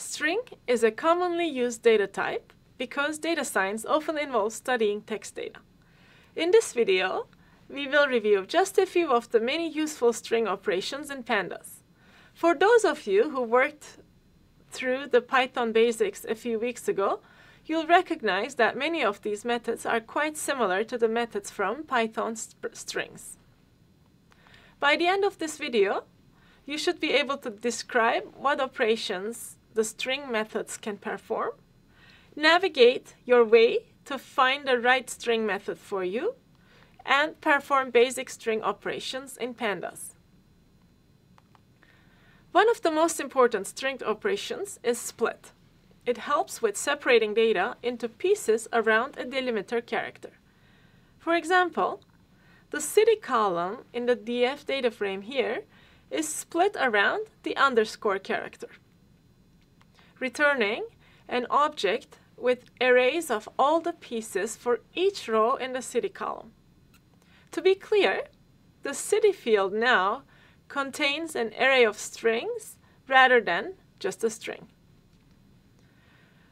String is a commonly used data type because data science often involves studying text data. In this video, we will review just a few of the many useful string operations in pandas. For those of you who worked through the Python basics a few weeks ago, you'll recognize that many of these methods are quite similar to the methods from Python strings. By the end of this video, you should be able to describe what operations the string methods can perform, navigate your way to find the right string method for you, and perform basic string operations in pandas. One of the most important string operations is split. It helps with separating data into pieces around a delimiter character. For example, the city column in the df data frame here is split around the underscore character returning an object with arrays of all the pieces for each row in the city column. To be clear, the city field now contains an array of strings rather than just a string.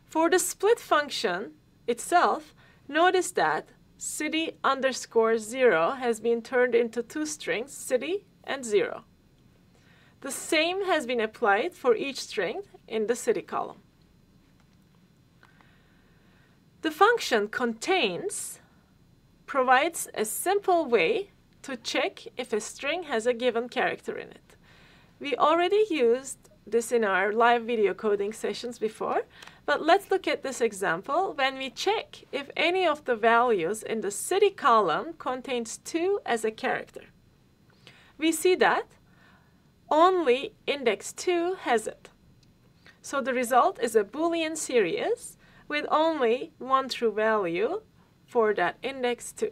For the split function itself, notice that city underscore 0 has been turned into two strings, city and 0. The same has been applied for each string in the city column. The function contains provides a simple way to check if a string has a given character in it. We already used this in our live video coding sessions before, but let's look at this example when we check if any of the values in the city column contains 2 as a character. We see that only index 2 has it. So the result is a Boolean series with only one true value for that index 2.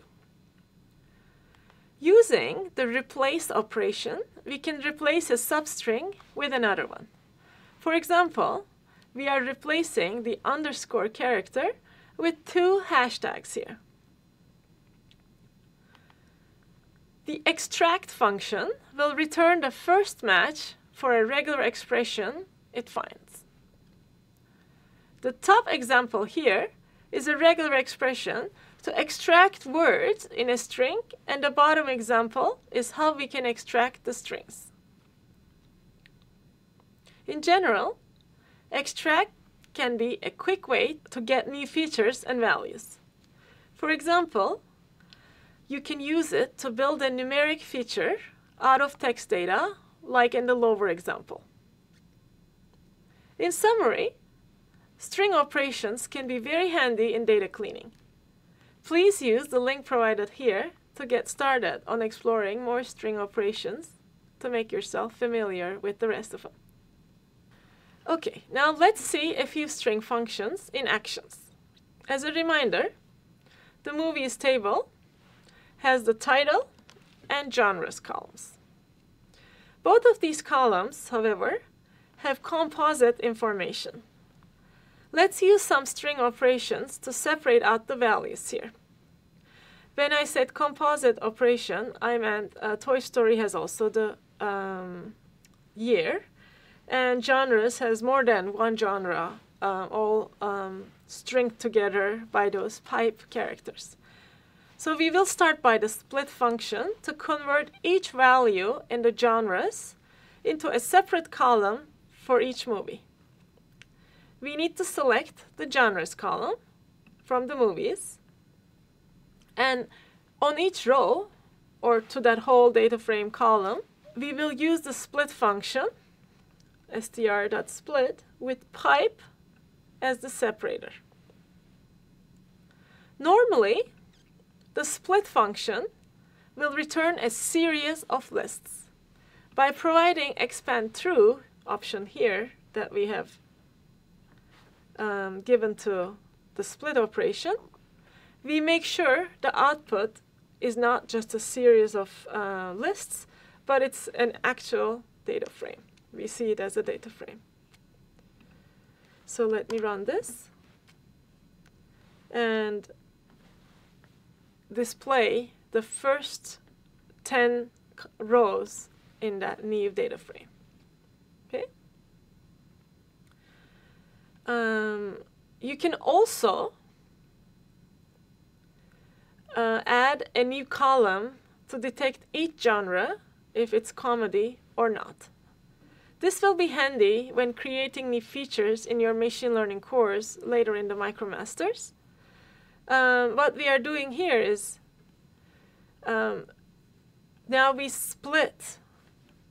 Using the replace operation, we can replace a substring with another one. For example, we are replacing the underscore character with two hashtags here. The extract function will return the first match for a regular expression it finds. The top example here is a regular expression to extract words in a string, and the bottom example is how we can extract the strings. In general, extract can be a quick way to get new features and values. For example, you can use it to build a numeric feature out of text data, like in the lower example. In summary, string operations can be very handy in data cleaning. Please use the link provided here to get started on exploring more string operations to make yourself familiar with the rest of them. Okay, now let's see a few string functions in actions. As a reminder, the movies table has the title and genres columns. Both of these columns, however, have composite information. Let's use some string operations to separate out the values here. When I said composite operation, I meant uh, Toy Story has also the um, year, and genres has more than one genre, uh, all um, stringed together by those pipe characters. So we will start by the split function to convert each value in the genres into a separate column for each movie. We need to select the genres column from the movies. And on each row, or to that whole data frame column, we will use the split function, str.split, with pipe as the separator. Normally, the split function will return a series of lists. By providing expand true option here that we have um, given to the split operation, we make sure the output is not just a series of uh, lists, but it's an actual data frame. We see it as a data frame. So let me run this. And display the first 10 rows in that new data frame. Okay? Um, you can also uh, add a new column to detect each genre if it's comedy or not. This will be handy when creating new features in your machine learning course later in the MicroMasters. Um, what we are doing here is um, now we split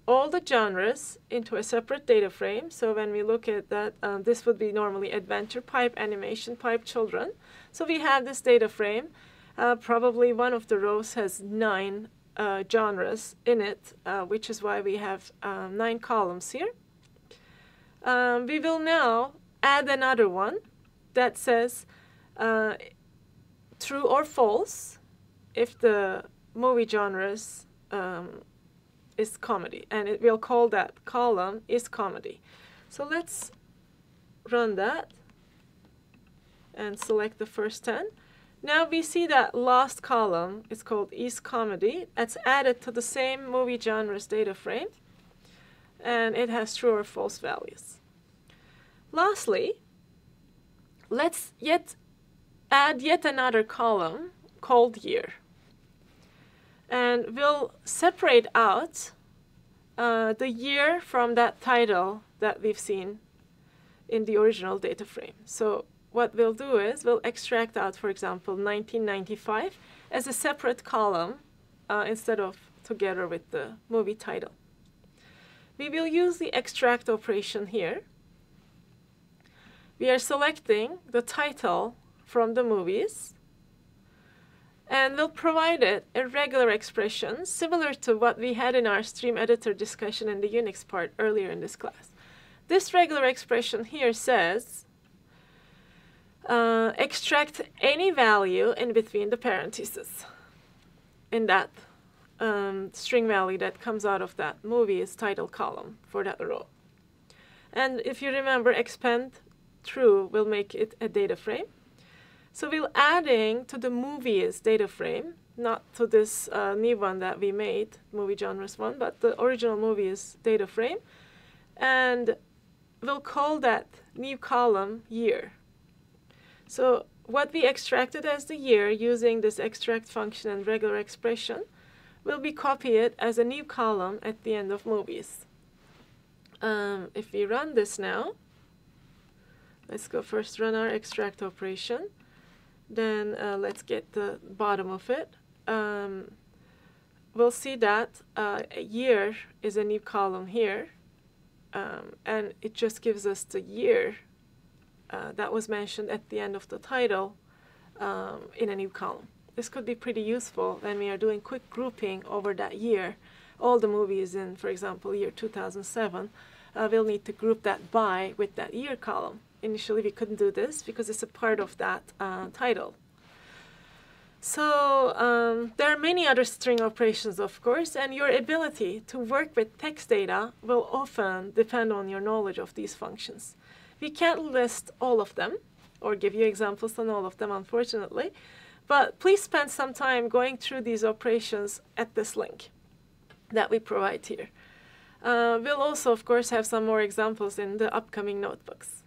all the genres into a separate data frame. So when we look at that, um, this would be normally adventure pipe, animation pipe, children. So we have this data frame. Uh, probably one of the rows has nine uh, genres in it, uh, which is why we have um, nine columns here. Um, we will now add another one that says uh, true or false if the movie genres um, is comedy, and it will call that column is comedy. So let's run that and select the first 10. Now we see that last column is called isComedy. It's added to the same movie genres data frame, and it has true or false values. Lastly, let's yet add yet another column called year. And we'll separate out uh, the year from that title that we've seen in the original data frame. So what we'll do is we'll extract out, for example, 1995 as a separate column uh, instead of together with the movie title. We will use the extract operation here. We are selecting the title from the movies and we'll provide it a regular expression similar to what we had in our stream editor discussion in the Unix part earlier in this class. This regular expression here says uh, extract any value in between the parentheses in that um, string value that comes out of that movie's title column for that row. And if you remember, expand true will make it a data frame. So we're adding to the movie's data frame, not to this uh, new one that we made, movie genres one, but the original movie's data frame. And we'll call that new column year. So what we extracted as the year using this extract function and regular expression will be copied as a new column at the end of movies. Um, if we run this now, let's go first run our extract operation. Then uh, let's get the bottom of it. Um, we'll see that uh, year is a new column here. Um, and it just gives us the year uh, that was mentioned at the end of the title um, in a new column. This could be pretty useful when we are doing quick grouping over that year. All the movies in, for example, year 2007, uh, we'll need to group that by with that year column. Initially, we couldn't do this because it's a part of that uh, title. So um, there are many other string operations, of course, and your ability to work with text data will often depend on your knowledge of these functions. We can't list all of them or give you examples on all of them, unfortunately, but please spend some time going through these operations at this link that we provide here. Uh, we'll also, of course, have some more examples in the upcoming notebooks.